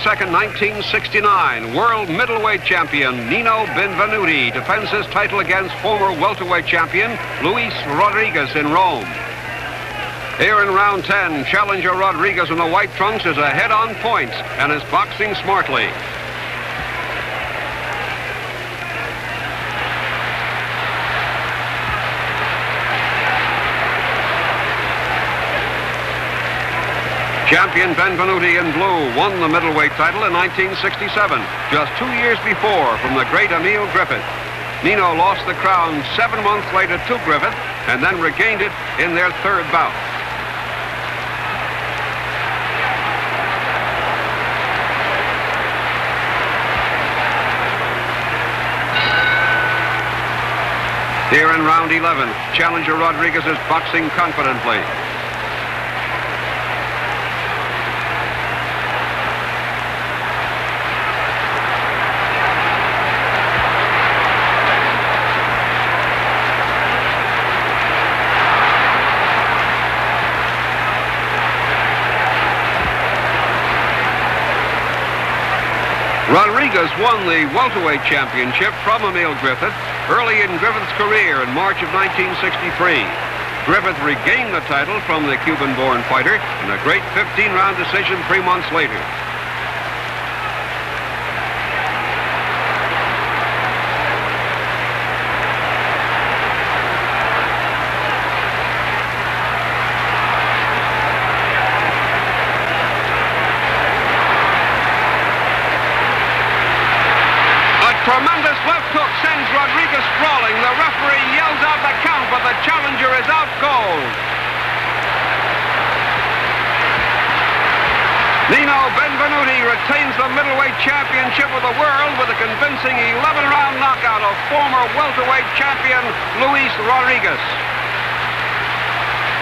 22nd, 1969, world middleweight champion Nino Benvenuti defends his title against former welterweight champion Luis Rodriguez in Rome. Here in round 10, challenger Rodriguez in the white trunks is ahead on points and is boxing smartly. Champion Benvenuti in blue won the middleweight title in 1967, just two years before from the great Emile Griffith. Nino lost the crown seven months later to Griffith and then regained it in their third bout. Here in round 11, challenger Rodriguez is boxing confidently. Rodriguez won the welterweight championship from Emile Griffith early in Griffith's career in March of 1963. Griffith regained the title from the Cuban-born fighter in a great 15-round decision three months later. Tremendous left hook sends Rodriguez sprawling. The referee yells out the count, but the challenger is out cold. Nino Benvenuti retains the middleweight championship of the world with a convincing 11-round knockout of former welterweight champion Luis Rodriguez.